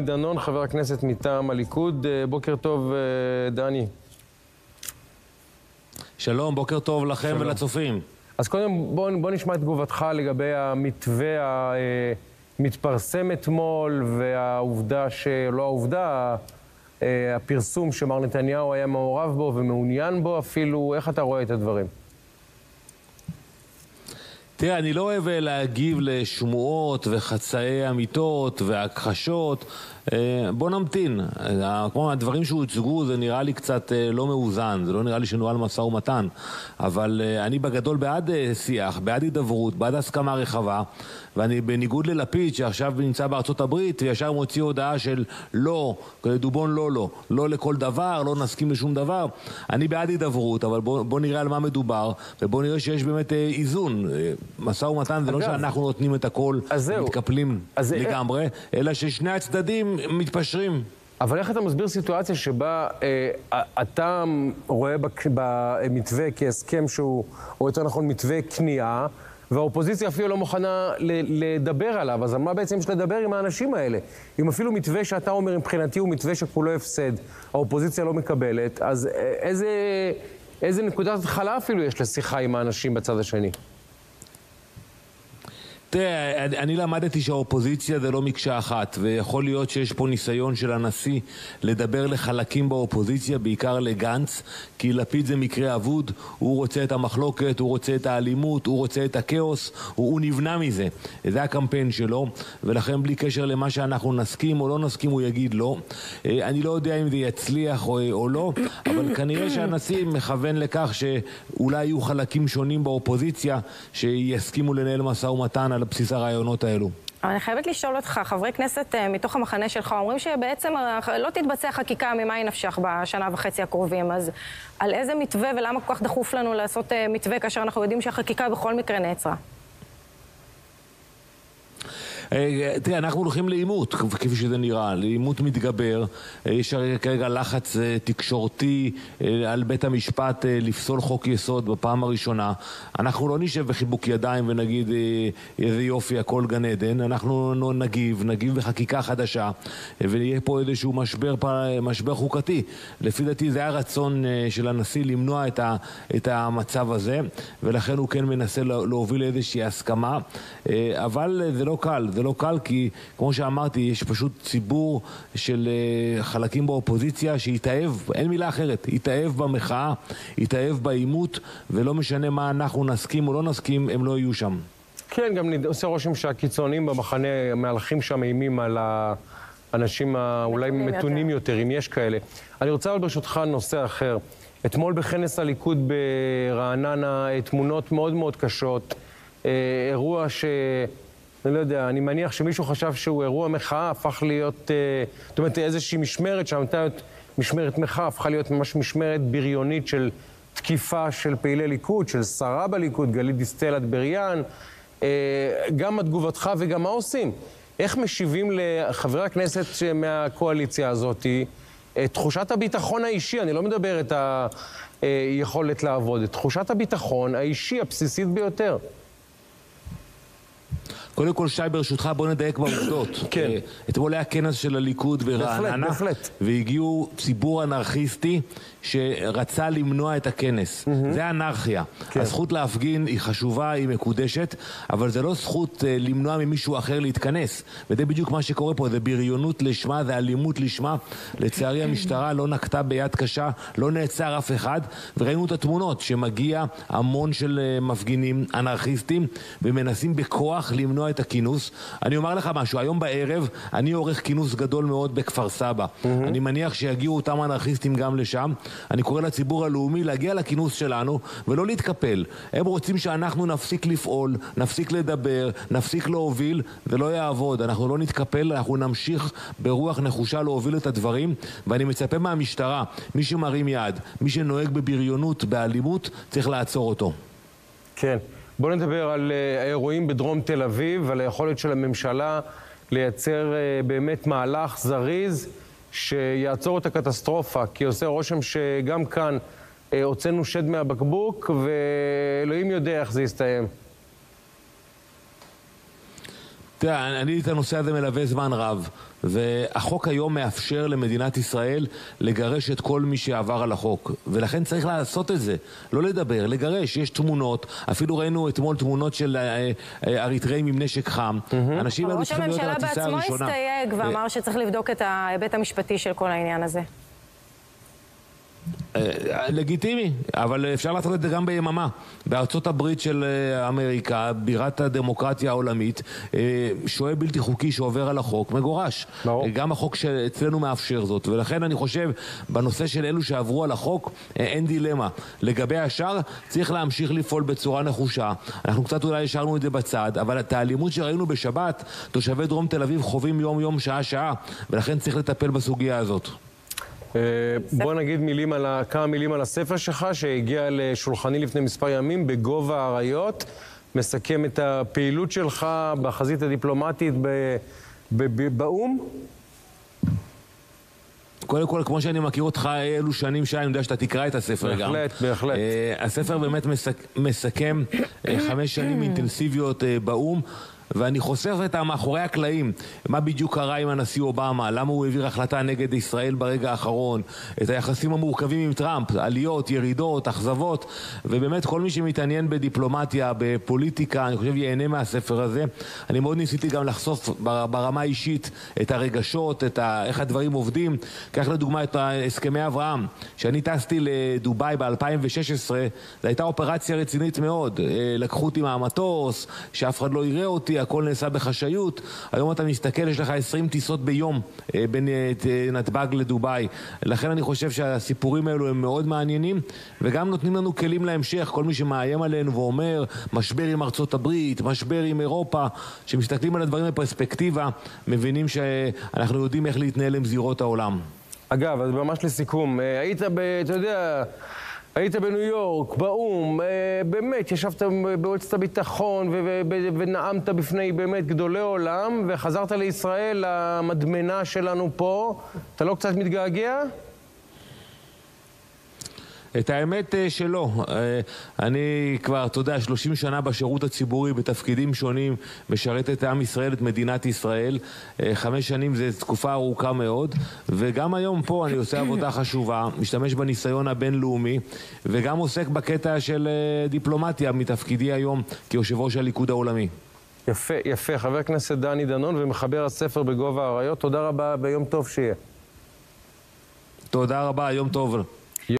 דנון, חבר הכנסת מטעם הליכוד. בוקר טוב, דני. שלום, בוקר טוב לכם שלום. ולצופים. אז קודם בוא, בוא נשמע את תגובתך לגבי המתווה המתפרסם אתמול והעובדה שלא העובדה, הפרסום שמר נתניהו היה מעורב בו ומעוניין בו אפילו. איך אתה רואה את הדברים? תראה, אני לא אוהב להגיב לשמועות וחצאי אמיתות והכחשות. בוא נמתין. כמו הדברים שהוצגו זה נראה לי קצת לא מאוזן, זה לא נראה לי שנוהל משא ומתן. אבל אני בגדול בעד שיח, בעד הידברות, בעד הסכמה רחבה. ואני בניגוד ללפיד שעכשיו נמצא בארצות הברית וישר מוציא הודעה של לא, דובון לא לא, לא לכל דבר, לא נסכים לשום דבר. אני בעד הידברות, אבל בוא, בוא נראה על מה מדובר ובוא נראה שיש באמת איזון. משא ומתן זה לא שאנחנו נותנים את הכל, מתקפלים לגמרי, אלא ששני הצדדים מתפשרים. אבל איך אתה מסביר סיטואציה שבה אה, אתה רואה במתווה כהסכם שהוא, או יותר נכון מתווה כניעה, והאופוזיציה אפילו לא מוכנה לדבר עליו, אז על מה בעצם יש לדבר עם האנשים האלה? אם אפילו מתווה שאתה אומר מבחינתי הוא מתווה שכולו הפסד, האופוזיציה לא מקבלת, אז איזה, איזה נקודת התחלה אפילו יש לשיחה עם האנשים בצד השני? תראה, אני למדתי שהאופוזיציה זה לא מקשה אחת, ויכול להיות שיש פה ניסיון של הנשיא לדבר לחלקים באופוזיציה, בעיקר לגנץ, כי לפיד זה מקרה אבוד, הוא רוצה את המחלוקת, הוא רוצה את האלימות, הוא רוצה את הכאוס, הוא, הוא נבנה מזה. זה הקמפיין שלו, ולכן בלי קשר למה שאנחנו נסכים או לא נסכים, הוא יגיד לא. אני לא יודע אם זה יצליח או, או לא, אבל כנראה שהנשיא מכוון לכך שאולי יהיו חלקים שונים באופוזיציה שיסכימו לנהל משא ומתן על בסיס הרעיונות האלו. אבל אני חייבת לשאול אותך, חברי כנסת מתוך המחנה שלך אומרים שבעצם לא תתבצע חקיקה ממה ינפשך בשנה וחצי הקרובים, אז על איזה מתווה ולמה כל כך דחוף לנו לעשות מתווה כאשר אנחנו יודעים שהחקיקה בכל מקרה נעצרה? תראה, אנחנו הולכים לעימות, כפי שזה נראה, לעימות מתגבר. יש כרגע לחץ תקשורתי על בית המשפט לפסול חוק יסוד בפעם הראשונה. אנחנו לא נשב בחיבוק ידיים ונגיד איזה יופי, הכל גן עדן. אנחנו נגיב, נגיב בחקיקה חדשה, ויהיה פה איזשהו משבר, משבר חוקתי. לפי דעתי זה היה רצון של הנשיא למנוע את המצב הזה, ולכן הוא כן מנסה להוביל לאיזושהי הסכמה. אבל זה לא קל. זה לא קל כי, כמו שאמרתי, יש פשוט ציבור של חלקים באופוזיציה שהתאהב, אין מילה אחרת, התאהב במחאה, התאהב בעימות, ולא משנה מה אנחנו נסכים או לא נסכים, הם לא יהיו שם. כן, גם עושה רושם שהקיצונים במחנה מהלכים שם אימים על האנשים האולי מתונים יותר, אם יש כאלה. אני רוצה אבל ברשותך נושא אחר. אתמול בכנס הליכוד ברעננה, תמונות מאוד מאוד קשות, אירוע ש... אני לא יודע, אני מניח שמישהו חשב שהוא אירוע מחאה, הפך להיות, זאת אומרת, איזושהי משמרת שהייתה משמרת מחאה, הפכה להיות ממש משמרת בריונית של תקיפה של פעילי ליכוד, של שרה בליכוד, גלית דיסטל אטבריאן. גם מה תגובתך וגם מה עושים? איך משיבים לחברי הכנסת מהקואליציה הזאת את תחושת הביטחון האישי, אני לא מדבר את היכולת לעבוד, את תחושת הביטחון האישי הבסיסית ביותר? קודם כל, שי, ברשותך, בוא נדייק בעובדות. כן. אתמול היה כנס של הליכוד ברעננה. בהחלט, בהחלט. והגיעו ציבור אנרכיסטי שרצה למנוע את הכנס. זה אנרכיה. כן. הזכות להפגין היא חשובה, היא מקודשת, אבל זה לא זכות למנוע ממישהו אחר להתכנס. וזה בדיוק מה שקורה פה, זה בריונות לשמה, זה אלימות לשמה. לצערי המשטרה לא נקטה ביד קשה, לא נעצר אף אחד, וראינו את התמונות שמגיע המון של מפגינים אנרכיסטים ומנסים בכוח למנוע את הכינוס. אני אומר לך משהו, היום בערב אני עורך כינוס גדול מאוד בכפר סבא. אני מניח שיגיעו אותם אנרכיסטים גם לשם. אני קורא לציבור הלאומי להגיע לכינוס שלנו ולא להתקפל. הם רוצים שאנחנו נפסיק לפעול, נפסיק לדבר, נפסיק להוביל, זה לא יעבוד. אנחנו לא נתקפל, אנחנו נמשיך ברוח נחושה להוביל את הדברים, ואני מצפה מהמשטרה, מי שמרים יד, מי שנוהג בבריונות, באלימות, צריך לעצור אותו. כן. בואו נדבר על האירועים בדרום תל אביב, על היכולת של הממשלה לייצר באמת מהלך זריז שיעצור את הקטסטרופה, כי עושה רושם שגם כאן הוצאנו שד מהבקבוק, ואלוהים יודע איך זה יסתיים. תראה, אני את הנושא הזה מלווה זמן רב, והחוק היום מאפשר למדינת ישראל לגרש את כל מי שעבר על החוק, ולכן צריך לעשות את זה, לא לדבר, לגרש. יש תמונות, אפילו ראינו אתמול תמונות של אה, אה, אריתראים עם נשק חם. אנשים היו צריכים להיות על הטיסה הראשונה. ראש הממשלה בעצמו הסתייג ואמר שצריך לבדוק את ההיבט המשפטי של כל העניין הזה. אה, לגיטימי, אבל אפשר לעשות את זה גם ביממה. בארצות הברית של אה, אמריקה, בירת הדמוקרטיה העולמית, אה, שוהה בלתי חוקי שעובר על החוק, מגורש. ברור. גם החוק שאצלנו מאפשר זאת, ולכן אני חושב, בנושא של אלו שעברו על החוק, אין דילמה. לגבי השאר, צריך להמשיך לפעול בצורה נחושה. אנחנו קצת אולי השארנו את זה בצד, אבל את האלימות שראינו בשבת, תושבי דרום תל אביב חווים יום-יום, שעה-שעה, ולכן צריך לטפל בסוגיה הזאת. אה, בוא נגיד מילים על ה... כמה מילים על הספר שלך, שהגיע לשולחני לפני מספר ימים, בגובה האריות. מסכם את הפעילות שלך בחזית הדיפלומטית באו"ם. קודם כל, כמו שאני מכיר אותך אלו שנים שי, אני יודע שאתה תקרא את הספר בהחלט, גם. בהחלט, בהחלט. Uh, הספר באמת מסק, מסכם uh, חמש שנים אינטנסיביות uh, באו"ם. ואני חושף את המאחורי הקלעים, מה בדיוק קרה עם הנשיא אובמה, למה הוא העביר החלטה נגד ישראל ברגע האחרון, את היחסים המורכבים עם טראמפ, עליות, ירידות, אכזבות, ובאמת כל מי שמתעניין בדיפלומטיה, בפוליטיקה, אני חושב ייהנה מהספר הזה. אני מאוד ניסיתי גם לחשוף ברמה האישית את הרגשות, את ה... איך הדברים עובדים. קח לדוגמה את הסכמי אברהם. כשאני טסתי לדובאי ב-2016, זו הייתה אופרציה רצינית מאוד. אה, לקחו אותי מהמטוס, שאף אחד לא יראה אותי. הכל נעשה בחשאיות. היום אתה מסתכל, יש לך 20 טיסות ביום אה, בין אה, נתב"ג לדובאי. לכן אני חושב שהסיפורים האלו הם מאוד מעניינים, וגם נותנים לנו כלים להמשך. כל מי שמאיים עלינו ואומר, משבר עם ארצות הברית, משבר עם אירופה, שמסתכלים על הדברים בפרספקטיבה, מבינים שאנחנו יודעים איך להתנהל עם זירות העולם. אגב, אז ממש לסיכום, אה, היית ב... אתה יודע... היית בניו יורק, באו"ם, אה, באמת, ישבת במועצת הביטחון ונאמת בפני באמת גדולי עולם, וחזרת לישראל, למדמנה שלנו פה. אתה לא קצת מתגעגע? את האמת אה, שלא. אה, אני כבר, אתה יודע, 30 שנה בשירות הציבורי בתפקידים שונים, משרת את עם ישראל, את מדינת ישראל. אה, חמש שנים זה תקופה ארוכה מאוד, וגם היום פה אני עושה עבודה חשובה, משתמש בניסיון הבינלאומי, וגם עוסק בקטע של דיפלומטיה מתפקידי היום כיושב ראש הליכוד העולמי. יפה, יפה. חבר הכנסת דני דנון ומחבר הספר בגובה האריות, תודה רבה ויום טוב שיהיה. תודה רבה, יום טוב.